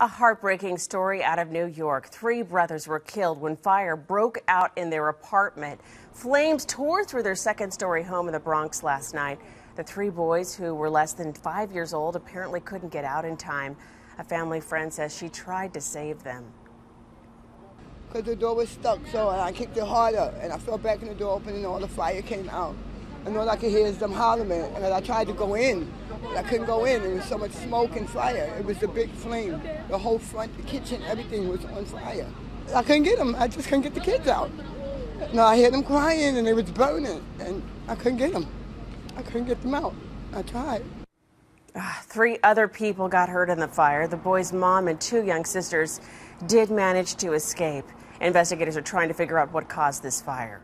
A heartbreaking story out of New York. Three brothers were killed when fire broke out in their apartment. Flames tore through their second story home in the Bronx last night. The three boys, who were less than five years old, apparently couldn't get out in time. A family friend says she tried to save them. Because the door was stuck, so I kicked it harder, and I fell back in the door open, and all the fire came out. And all I could hear is them hollering, and I tried to go in. But I couldn't go in. There was so much smoke and fire. It was a big flame. The whole front, the kitchen, everything was on fire. I couldn't get them. I just couldn't get the kids out. No, I heard them crying, and it was burning, and I couldn't get them. I couldn't get them out. I tried. Ah, three other people got hurt in the fire. The boy's mom and two young sisters did manage to escape. Investigators are trying to figure out what caused this fire.